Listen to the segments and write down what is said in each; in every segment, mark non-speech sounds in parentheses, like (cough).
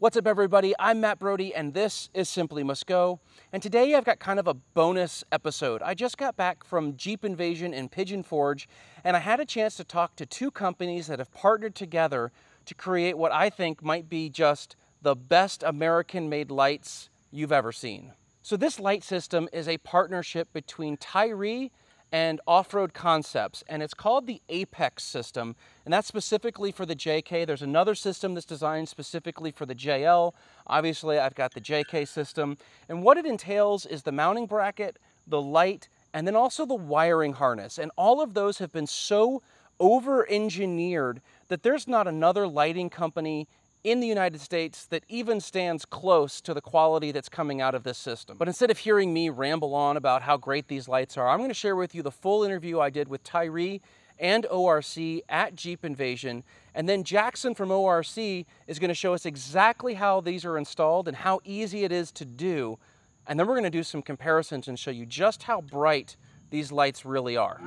What's up everybody? I'm Matt Brodie and this is Simply Must Go. And today I've got kind of a bonus episode. I just got back from Jeep Invasion in Pigeon Forge and I had a chance to talk to two companies that have partnered together to create what I think might be just the best American made lights you've ever seen. So this light system is a partnership between Tyri and off-road concepts and it's called the Apex system and that's specifically for the JK. There's another system that's designed specifically for the JL. Obviously I've got the JK system and what it entails is the mounting bracket, the light, and then also the wiring harness and all of those have been so over-engineered that there's not another lighting company in the United States that even stands close to the quality that's coming out of this system. But instead of hearing me ramble on about how great these lights are, I'm going to share with you the full interview I did with Tyri and ORC at Jeep Invasion. And then Jackson from ORC is going to show us exactly how these are installed and how easy it is to do. And then we're going to do some comparisons and show you just how bright these lights really are.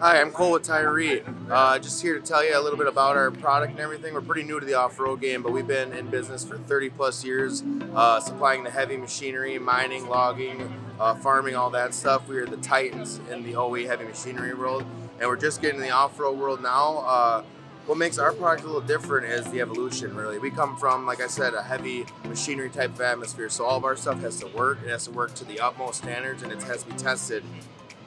Hi, I'm Cole with Tyri. Uh, just here to tell you a little bit about our product and everything. We're pretty new to the off-road game, but we've been in business for 30 plus years, uh, supplying the heavy machinery, mining, logging, uh, farming, all that stuff. We are the titans in the OE heavy machinery world, and we're just getting in the off-road world now. Uh, what makes our product a little different is the evolution, really. We come from, like I said, a heavy machinery type of atmosphere, so all of our stuff has to work. It has to work to the utmost standards, and it has to be tested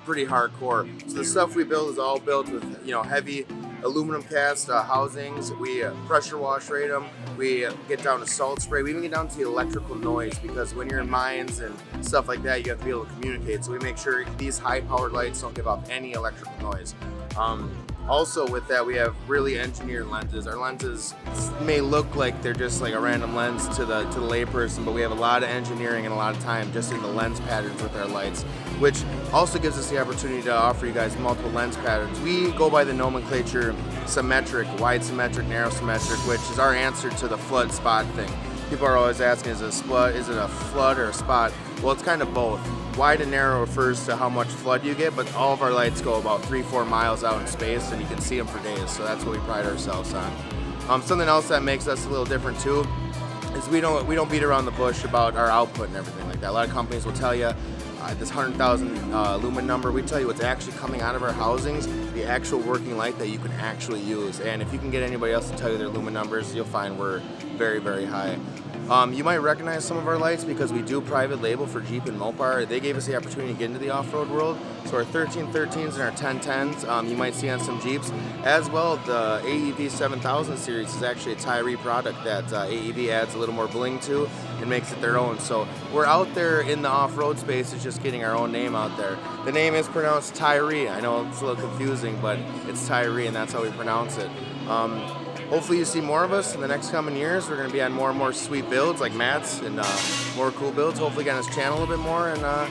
pretty hardcore. So the stuff we build is all built with you know heavy aluminum cast uh, housings. We uh, pressure wash rate them. We uh, get down to salt spray. We even get down to the electrical noise because when you're in mines and stuff like that, you have to be able to communicate. So we make sure these high powered lights don't give off any electrical noise. Um, also with that, we have really engineered lenses. Our lenses may look like they're just like a random lens to the to the layperson, but we have a lot of engineering and a lot of time just in the lens patterns with our lights, which also gives us the opportunity to offer you guys multiple lens patterns. We go by the nomenclature symmetric, wide symmetric, narrow symmetric, which is our answer to the flood spot thing. People are always asking, is it a flood, is it a flood or a spot? Well, it's kind of both. Wide and narrow refers to how much flood you get, but all of our lights go about three, four miles out in space, and you can see them for days. So that's what we pride ourselves on. Um, something else that makes us a little different too is we don't we don't beat around the bush about our output and everything like that. A lot of companies will tell you uh, this 100,000 uh, lumen number. We tell you what's actually coming out of our housings, the actual working light that you can actually use. And if you can get anybody else to tell you their lumen numbers, you'll find we're very, very high. Um, you might recognize some of our lights because we do private label for Jeep and Mopar. They gave us the opportunity to get into the off-road world. So our 1313s and our 1010s um, you might see on some Jeeps. As well, the AEV 7000 series is actually a Tyri product that uh, AEV adds a little more bling to and makes it their own. So we're out there in the off-road space, it's just getting our own name out there. The name is pronounced Tyree. I know it's a little confusing, but it's Tyree and that's how we pronounce it. Um, hopefully you see more of us in the next coming years. We're going to be on more and more sweet builds like Matt's and uh, more cool builds. Hopefully get on his channel a little bit more and uh,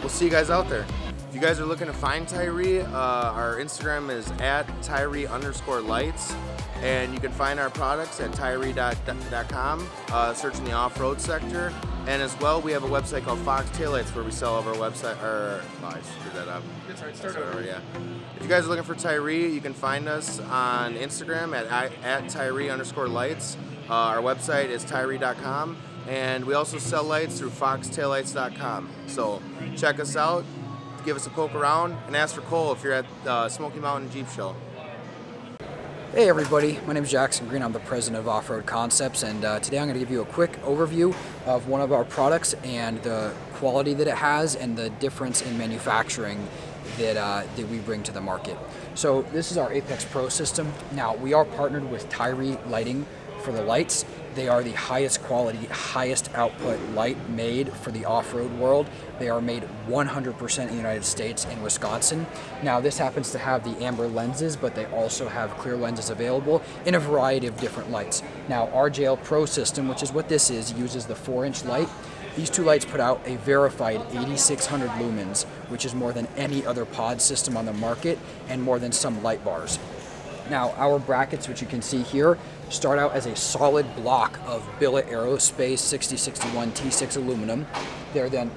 we'll see you guys out there. If you guys are looking to find Tyri, uh, our Instagram is at Tyri underscore lights. And you can find our products at tyri.com, uh, search in the off-road sector. And as well, we have a website called Fox Taillights where we sell over our website, or, oh, I screwed that up. It's alright, start over. Yeah. If you guys are looking for Tyri, you can find us on Instagram at, at Tyri underscore lights. Uh, our website is tyri.com. And we also sell lights through foxtaillights.com. So check us out, give us a poke around, and ask for Cole if you're at uh, Smoky Mountain Jeep Show. Hey everybody, my name is Jackson Green. I'm the president of Off-Road Concepts and uh, today I'm going to give you a quick overview of one of our products and the quality that it has and the difference in manufacturing that, uh, that we bring to the market. So this is our Apex Pro system. Now we are partnered with Tyri Lighting for the lights. They are the highest quality, highest output light made for the off-road world. They are made 100% in the United States in Wisconsin. Now this happens to have the amber lenses, but they also have clear lenses available in a variety of different lights. Now our Pro system, which is what this is, uses the 4-inch light. These two lights put out a verified 8600 lumens, which is more than any other pod system on the market and more than some light bars. Now, our brackets, which you can see here, start out as a solid block of billet aerospace 6061 T6 aluminum. They're then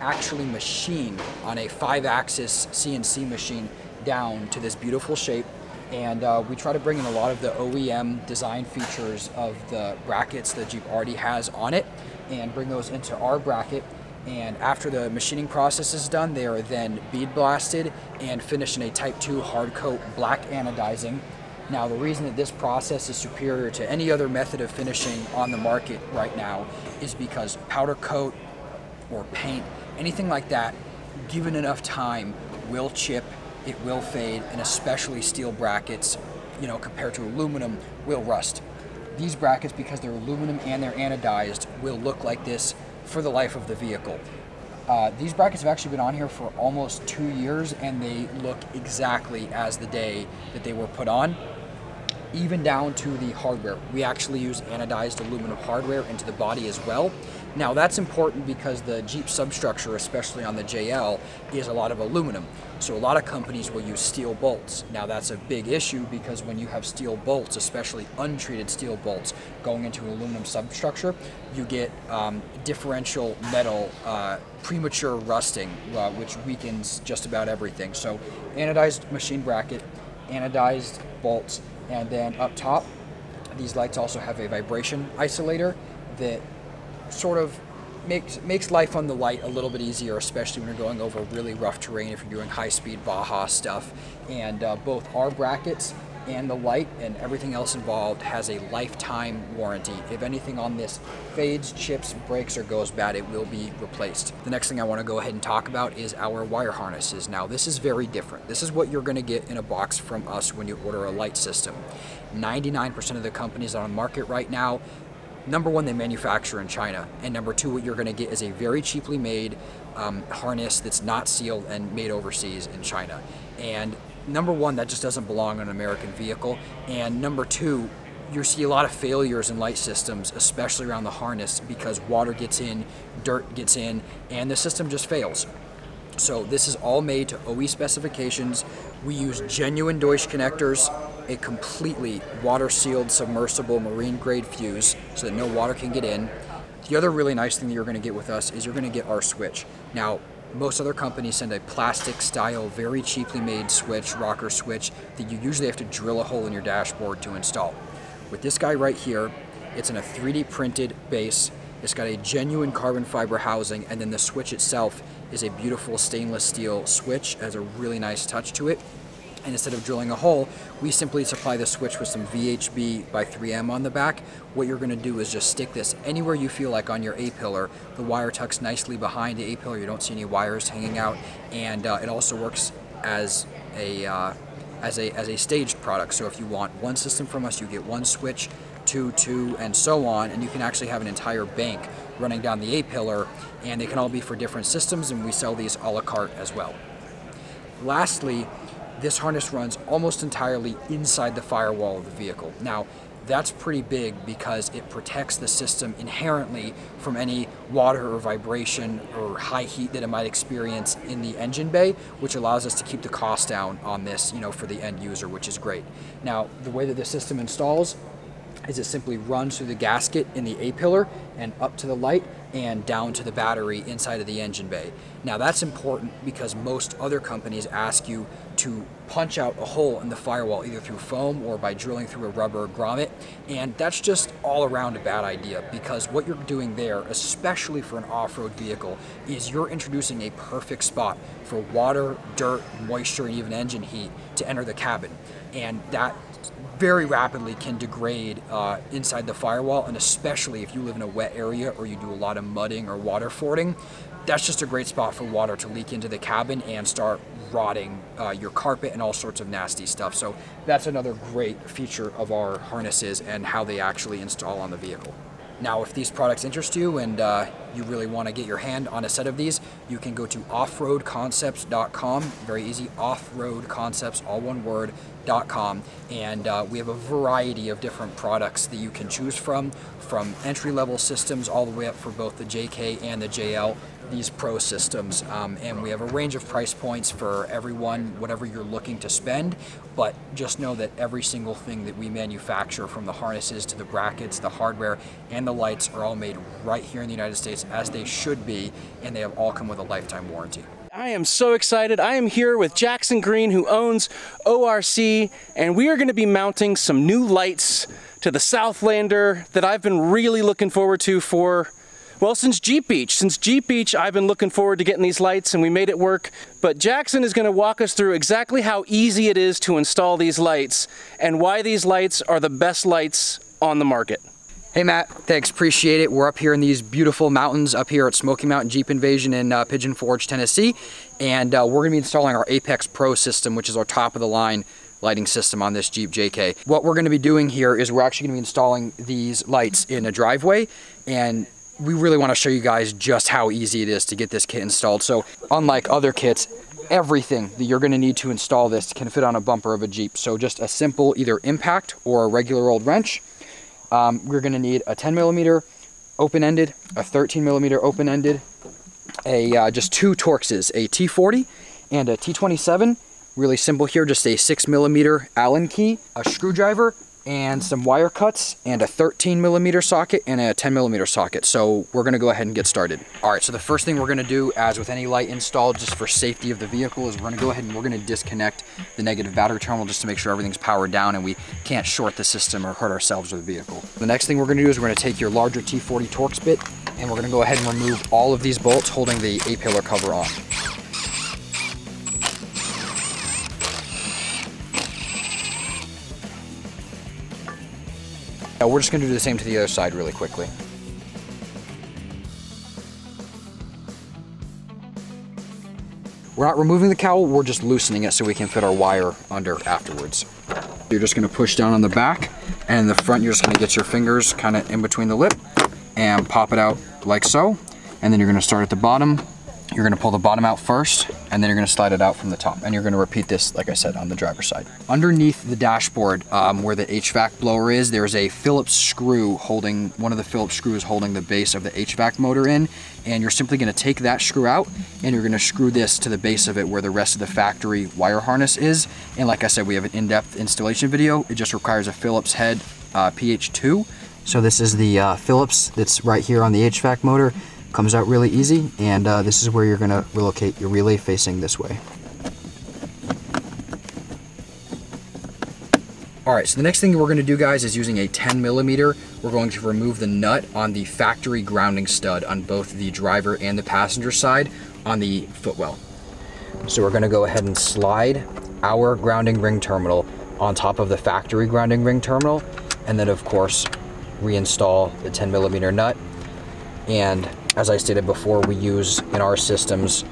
actually machined on a five axis CNC machine down to this beautiful shape And uh, we try to bring in a lot of the OEM design features of the brackets that Jeep already has on it and bring those into our bracket. And after the machining process is done, they are then bead blasted and finished in a Type 2 hard coat black anodizing. Now, the reason that this process is superior to any other method of finishing on the market right now is because powder coat or paint, anything like that, given enough time, will chip it will fade, and especially steel brackets, you know, compared to aluminum, will rust. These brackets, because they're aluminum and they're anodized, will look like this for the life of the vehicle. Uh, these brackets have actually been on here for almost two years and they look exactly as the day that they were put on, even down to the hardware. We actually use anodized aluminum hardware into the body as well. Now that's important because the Jeep substructure, especially on the JL, is a lot of aluminum. So a lot of companies will use steel bolts. Now that's a big issue because when you have steel bolts, especially untreated steel bolts, going into an aluminum substructure, you get um, differential metal uh, premature rusting, uh, which weakens just about everything. So anodized machine bracket, anodized bolts, and then up top, these lights also have a vibration isolator that sort of makes makes life on the light a little bit easier, especially when you're going over really rough terrain if you're doing high-speed Baja stuff. And uh, both our brackets and the light and everything else involved has a lifetime warranty. If anything on this fades, chips, breaks, or goes bad, it will be replaced. The next thing I want to go ahead and talk about is our wire harnesses. Now, this is very different. This is what you're going to get in a box from us when you order a light system. 99% of the companies on the market right now number one, they manufacture in China, and number two, what you're going to get is a very cheaply made um, harness that's not sealed and made overseas in China. And number one, that just doesn't belong on an American vehicle. And number two, you see a lot of failures in light systems, especially around the harness, because water gets in, dirt gets in, and the system just fails. So this is all made to OE specifications. We use genuine Deutsch connectors a completely water sealed submersible marine grade fuse so that no water can get in. The other really nice thing that you're going to get with us is you're going to get our switch. Now, most other companies send a plastic style, very cheaply made switch, rocker switch, that you usually have to drill a hole in your dashboard to install. With this guy right here, it's in a 3D printed base. It's got a genuine carbon fiber housing, and then the switch itself is a beautiful stainless steel switch. It has a really nice touch to it and instead of drilling a hole, we simply supply the switch with some VHB by 3M on the back. What you're going to do is just stick this anywhere you feel like on your A-pillar. The wire tucks nicely behind the A-pillar. You don't see any wires hanging out, and uh, it also works as a uh, as a as a staged product. So if you want one system from us, you get one switch, two, two, and so on, and you can actually have an entire bank running down the A-pillar, and they can all be for different systems, and we sell these a la carte as well. Lastly, this harness runs almost entirely inside the firewall of the vehicle. Now, that's pretty big because it protects the system inherently from any water or vibration or high heat that it might experience in the engine bay, which allows us to keep the cost down on this, you know, for the end user, which is great. Now, the way that the system installs is it simply runs through the gasket in the A-pillar and up to the light and down to the battery inside of the engine bay. Now that's important because most other companies ask you to punch out a hole in the firewall either through foam or by drilling through a rubber grommet. And that's just all around a bad idea because what you're doing there especially for an off-road vehicle is you're introducing a perfect spot for water, dirt, moisture and even engine heat to enter the cabin. And that very rapidly can degrade uh, inside the firewall, and especially if you live in a wet area or you do a lot of mudding or water fording, that's just a great spot for water to leak into the cabin and start rotting uh, your carpet and all sorts of nasty stuff. So that's another great feature of our harnesses and how they actually install on the vehicle. Now, if these products interest you and uh, you really want to get your hand on a set of these, you can go to offroadconcepts.com. Very easy, offroadconcepts, all one word, .com. And uh, we have a variety of different products that you can choose from, from entry-level systems all the way up for both the JK and the JL these pro systems um, and we have a range of price points for everyone whatever you're looking to spend but just know that every single thing that we manufacture from the harnesses to the brackets the hardware and the lights are all made right here in the United States as they should be and they have all come with a lifetime warranty I am so excited. I am here with Jackson Green, who owns ORC, and we are going to be mounting some new lights to the Southlander that I've been really looking forward to for, well, since Jeep Beach. Since Jeep Beach, I've been looking forward to getting these lights, and we made it work. But Jackson is going to walk us through exactly how easy it is to install these lights and why these lights are the best lights on the market. Hey Matt, thanks, appreciate it. We're up here in these beautiful mountains up here at Smoky Mountain Jeep Invasion in uh, Pigeon Forge, Tennessee. And uh, we're gonna be installing our Apex Pro system, which is our top of the line lighting system on this Jeep JK. What we're gonna be doing here is we're actually gonna be installing these lights in a driveway and we really wanna show you guys just how easy it is to get this kit installed. So unlike other kits, everything that you're gonna need to install this can fit on a bumper of a Jeep. So just a simple either impact or a regular old wrench um, we're gonna need a 10 millimeter open-ended, a 13 millimeter open-ended, a uh, just two Torxes, a T40 and a T27. Really simple here, just a six millimeter Allen key, a screwdriver, and some wire cuts and a 13 millimeter socket and a 10 millimeter socket. So we're gonna go ahead and get started. All right, so the first thing we're gonna do as with any light installed just for safety of the vehicle is we're gonna go ahead and we're gonna disconnect the negative battery terminal just to make sure everything's powered down and we can't short the system or hurt ourselves or the vehicle. The next thing we're gonna do is we're gonna take your larger T40 Torx bit and we're gonna go ahead and remove all of these bolts holding the A-pillar cover on. Now we're just gonna do the same to the other side really quickly. We're not removing the cowl, we're just loosening it so we can fit our wire under afterwards. You're just gonna push down on the back and the front you're just gonna get your fingers kind of in between the lip and pop it out like so. And then you're gonna start at the bottom you're gonna pull the bottom out first, and then you're gonna slide it out from the top. And you're gonna repeat this, like I said, on the driver's side. Underneath the dashboard, um, where the HVAC blower is, there's a Phillips screw holding, one of the Phillips screws holding the base of the HVAC motor in. And you're simply gonna take that screw out, and you're gonna screw this to the base of it where the rest of the factory wire harness is. And like I said, we have an in-depth installation video. It just requires a Phillips head uh, PH2. So this is the uh, Phillips that's right here on the HVAC motor comes out really easy and uh, this is where you're going to relocate your relay facing this way. Alright, so the next thing we're going to do guys is using a 10 millimeter. We're going to remove the nut on the factory grounding stud on both the driver and the passenger side on the footwell. So we're going to go ahead and slide our grounding ring terminal on top of the factory grounding ring terminal and then of course reinstall the 10 millimeter nut and as I stated before, we use in our systems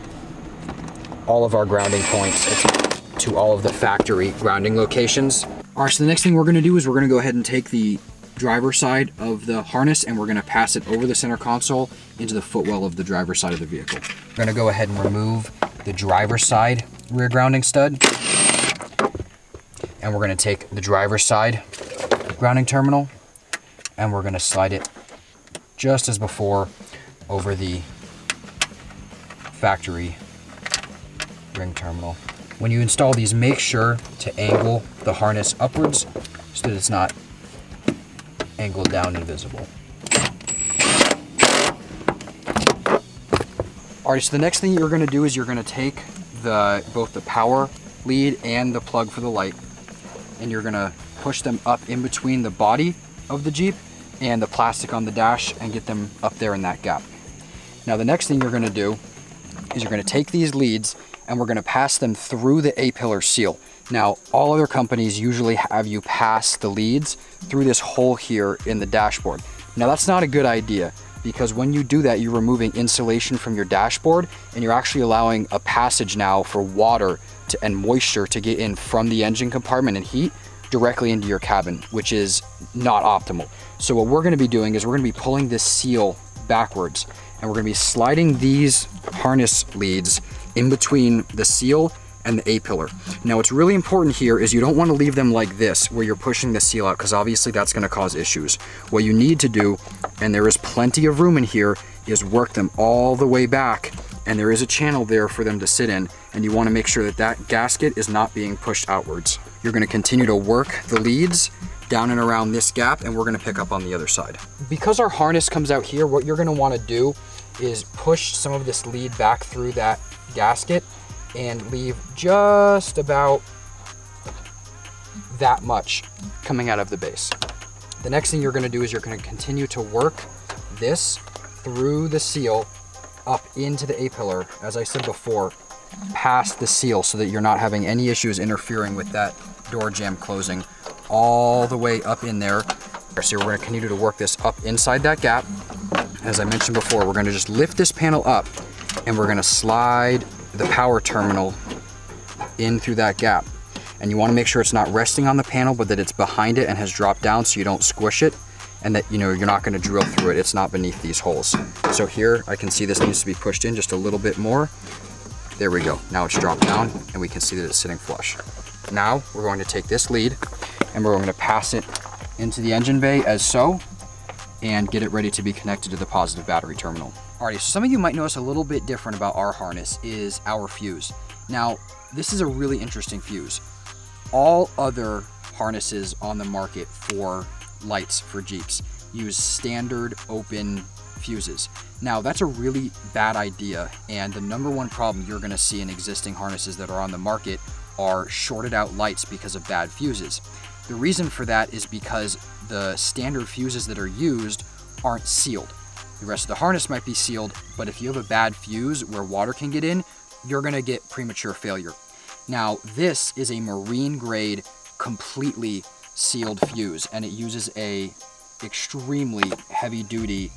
all of our grounding points to all of the factory grounding locations. All right, so the next thing we're gonna do is we're gonna go ahead and take the driver side of the harness and we're gonna pass it over the center console into the footwell of the driver side of the vehicle. We're gonna go ahead and remove the driver side rear grounding stud. And we're gonna take the driver side grounding terminal and we're gonna slide it just as before over the factory ring terminal. When you install these, make sure to angle the harness upwards so that it's not angled down and visible. Alright, so the next thing you're going to do is you're going to take the both the power lead and the plug for the light and you're going to push them up in between the body of the Jeep and the plastic on the dash and get them up there in that gap. Now the next thing you're gonna do is you're gonna take these leads and we're gonna pass them through the A-pillar seal. Now, all other companies usually have you pass the leads through this hole here in the dashboard. Now that's not a good idea because when you do that, you're removing insulation from your dashboard and you're actually allowing a passage now for water to, and moisture to get in from the engine compartment and heat directly into your cabin, which is not optimal. So what we're gonna be doing is we're gonna be pulling this seal backwards and we're gonna be sliding these harness leads in between the seal and the A-pillar. Now what's really important here is you don't wanna leave them like this where you're pushing the seal out because obviously that's gonna cause issues. What you need to do, and there is plenty of room in here, is work them all the way back and there is a channel there for them to sit in and you wanna make sure that that gasket is not being pushed outwards. You're gonna continue to work the leads down and around this gap and we're gonna pick up on the other side. Because our harness comes out here, what you're gonna wanna do is push some of this lead back through that gasket and leave just about that much coming out of the base. The next thing you're gonna do is you're gonna continue to work this through the seal up into the A-pillar, as I said before, past the seal so that you're not having any issues interfering with that door jamb closing all the way up in there. So we're gonna continue to work this up inside that gap. As I mentioned before, we're gonna just lift this panel up and we're gonna slide the power terminal in through that gap. And you wanna make sure it's not resting on the panel, but that it's behind it and has dropped down so you don't squish it and that you know you're not gonna drill through it. It's not beneath these holes. So here I can see this needs to be pushed in just a little bit more. There we go. Now it's dropped down and we can see that it's sitting flush. Now we're going to take this lead and we're going to pass it into the engine bay as so and get it ready to be connected to the positive battery terminal. Alrighty, so some of you might notice a little bit different about our harness is our fuse. Now, this is a really interesting fuse. All other harnesses on the market for lights for Jeeps use standard open fuses. Now that's a really bad idea and the number one problem you're gonna see in existing harnesses that are on the market are shorted out lights because of bad fuses. The reason for that is because the standard fuses that are used aren't sealed. The rest of the harness might be sealed, but if you have a bad fuse where water can get in, you're gonna get premature failure. Now, this is a marine grade, completely sealed fuse, and it uses a extremely heavy duty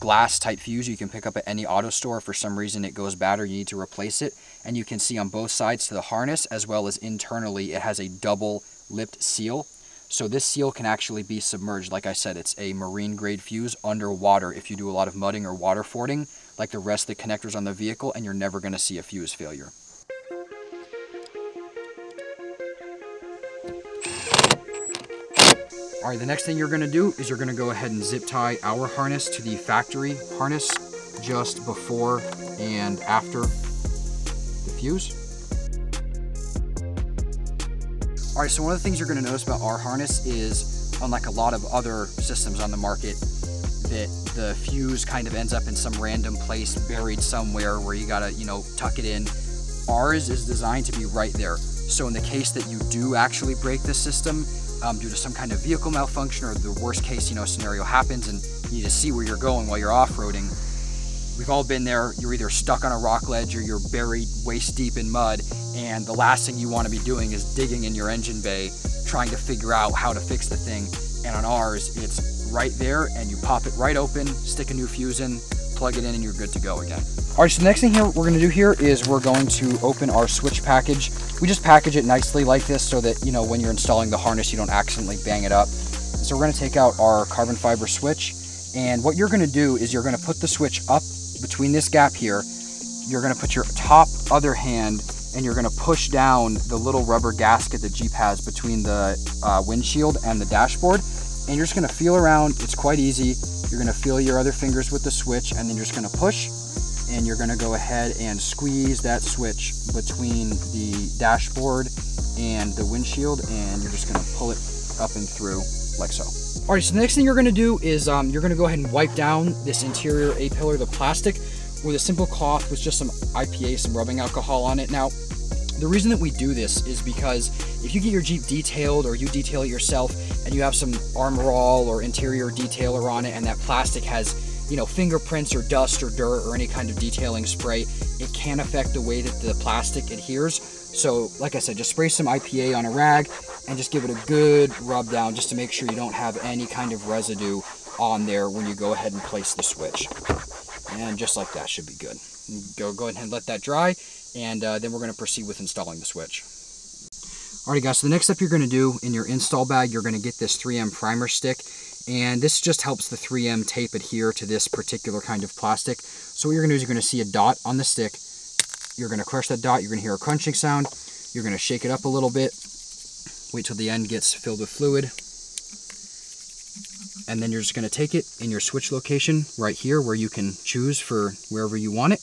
glass type fuse you can pick up at any auto store. If For some reason it goes bad or you need to replace it. And you can see on both sides to the harness as well as internally it has a double lipped seal. So this seal can actually be submerged. Like I said, it's a marine grade fuse underwater if you do a lot of mudding or water fording like the rest of the connectors on the vehicle and you're never going to see a fuse failure. All right, the next thing you're gonna do is you're gonna go ahead and zip tie our harness to the factory harness just before and after the fuse. All right, so one of the things you're gonna notice about our harness is, unlike a lot of other systems on the market, that the fuse kind of ends up in some random place buried somewhere where you gotta, you know, tuck it in. Ours is designed to be right there. So in the case that you do actually break this system, um, due to some kind of vehicle malfunction or the worst case you know scenario happens and you need to see where you're going while you're off-roading we've all been there. You're either stuck on a rock ledge or you're buried waist deep in mud. And the last thing you want to be doing is digging in your engine bay trying to figure out how to fix the thing. And on ours it's right there and you pop it right open stick a new fuse in plug it in and you're good to go again. All right so the next thing here we're going to do here is we're going to open our switch package. We just package it nicely like this so that, you know, when you're installing the harness, you don't accidentally bang it up. So we're gonna take out our carbon fiber switch. And what you're gonna do is you're gonna put the switch up between this gap here. You're gonna put your top other hand and you're gonna push down the little rubber gasket that Jeep has between the uh, windshield and the dashboard. And you're just gonna feel around, it's quite easy. You're gonna feel your other fingers with the switch and then you're just gonna push and you're gonna go ahead and squeeze that switch between the dashboard and the windshield and you're just gonna pull it up and through like so. All right, so the next thing you're gonna do is um, you're gonna go ahead and wipe down this interior A-pillar, the plastic, with a simple cloth with just some IPA, some rubbing alcohol on it. Now, the reason that we do this is because if you get your Jeep detailed or you detail it yourself and you have some Armor All or interior detailer on it and that plastic has you know, fingerprints or dust or dirt or any kind of detailing spray, it can affect the way that the plastic adheres. So, like I said, just spray some IPA on a rag and just give it a good rub down just to make sure you don't have any kind of residue on there when you go ahead and place the switch. And just like that should be good. Go, go ahead and let that dry, and uh, then we're going to proceed with installing the switch. Alright guys, so the next step you're going to do in your install bag, you're going to get this 3M primer stick and this just helps the 3M tape adhere to this particular kind of plastic. So what you're going to do is you're going to see a dot on the stick. You're going to crush that dot. You're going to hear a crunching sound. You're going to shake it up a little bit. Wait till the end gets filled with fluid. And then you're just going to take it in your switch location right here where you can choose for wherever you want it.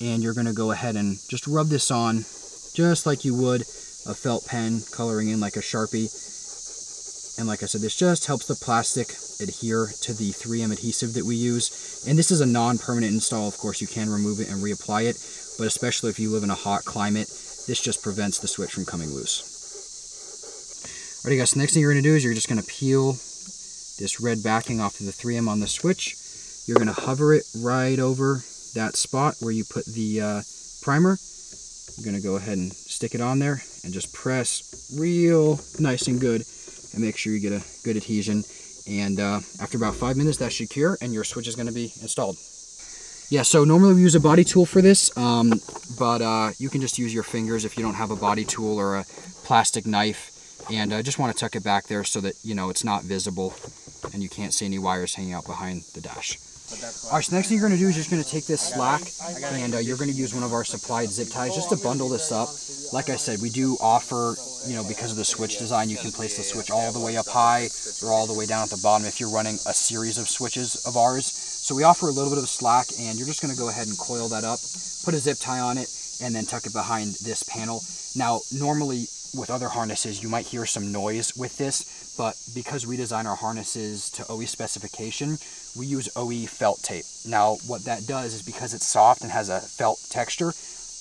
And you're going to go ahead and just rub this on just like you would a felt pen coloring in like a Sharpie And like I said, this just helps the plastic adhere to the 3M adhesive that we use. And this is a non-permanent install. Of course, you can remove it and reapply it, but especially if you live in a hot climate, this just prevents the switch from coming loose. Alrighty guys, next thing you're gonna do is you're just gonna peel this red backing off of the 3M on the switch. You're gonna hover it right over that spot where you put the uh, primer. You're gonna go ahead and stick it on there and just press real nice and good and make sure you get a good adhesion. And uh, after about five minutes, that should cure and your switch is gonna be installed. Yeah, so normally we use a body tool for this, um, but uh, you can just use your fingers if you don't have a body tool or a plastic knife. And I just want to tuck it back there so that, you know, it's not visible and you can't see any wires hanging out behind the dash. All right, so next thing you're going to do is you're just going to take this slack and uh, you're going to use one of our supplied zip ties just to bundle this up. Like I said, we do offer, you know, because of the switch design, you can place the switch all the way up high or all the way down at the bottom if you're running a series of switches of ours. So we offer a little bit of slack and you're just going to go ahead and coil that up, put a zip tie on it, and then tuck it behind this panel. Now, normally with other harnesses, you might hear some noise with this, but because we design our harnesses to OE specification, we use OE felt tape. Now, what that does is because it's soft and has a felt texture,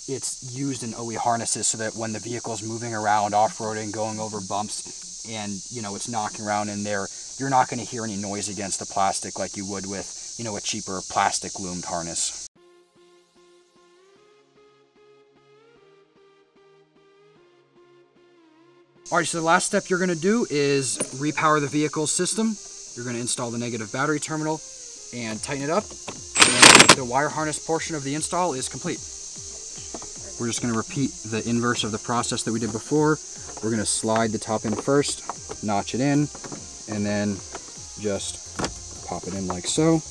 it's used in OE harnesses so that when the vehicle is moving around off-roading, going over bumps, and you know it's knocking around in there, you're not going to hear any noise against the plastic like you would with you know a cheaper plastic loomed harness. All right, so the last step you're gonna do is repower the vehicle system. You're gonna install the negative battery terminal and tighten it up. And the wire harness portion of the install is complete. We're just gonna repeat the inverse of the process that we did before. We're gonna slide the top in first, notch it in, and then just pop it in like so,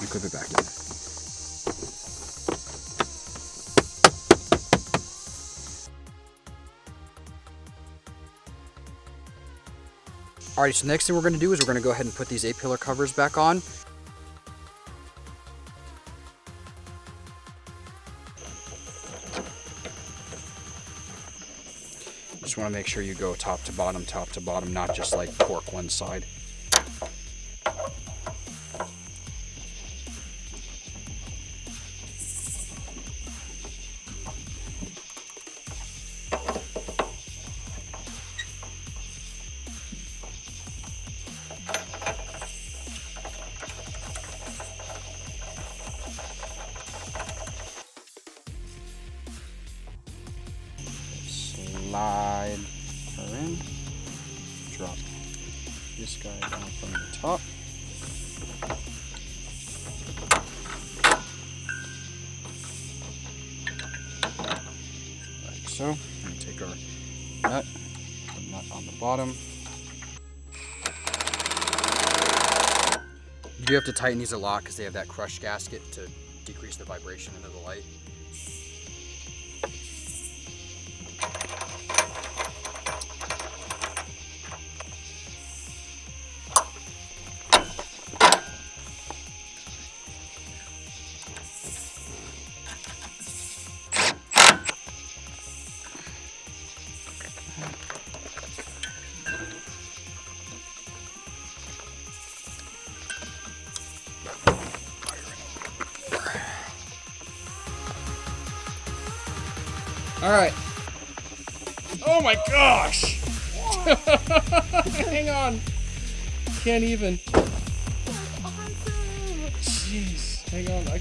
and clip it back in. Alright, so next thing we're to do is we're to go ahead and put these A-pillar covers back on. Just want to make sure you go top to bottom, top to bottom, not just like cork one side. Slide her in, drop this guy down from the top. Like so. And take our nut, the nut on the bottom. You do have to tighten these a lot because they have that crush gasket to decrease the vibration into the light. All right. Oh my gosh! (laughs) Hang on. Can't even. Jeez. Hang on. I...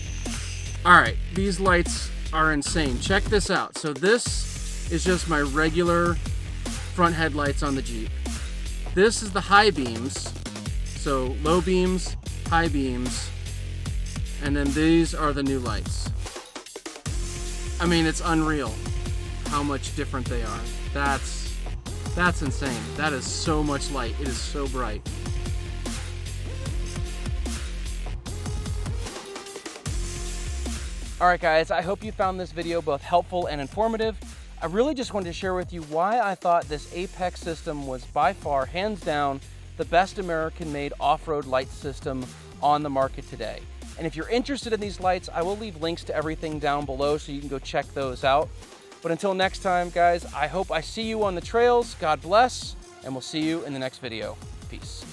All right. These lights are insane. Check this out. So this is just my regular front headlights on the Jeep. This is the high beams. So low beams, high beams, and then these are the new lights. I mean, it's unreal how much different they are. That's that's insane. That is so much light. It is so bright. Alright guys, I hope you found this video both helpful and informative. I really just wanted to share with you why I thought this Apex system was by far, hands down, the best American-made off-road light system on the market today. And if you're interested in these lights, I will leave links to everything down below so you can go check those out. But until next time, guys, I hope I see you on the trails. God bless, and we'll see you in the next video. Peace.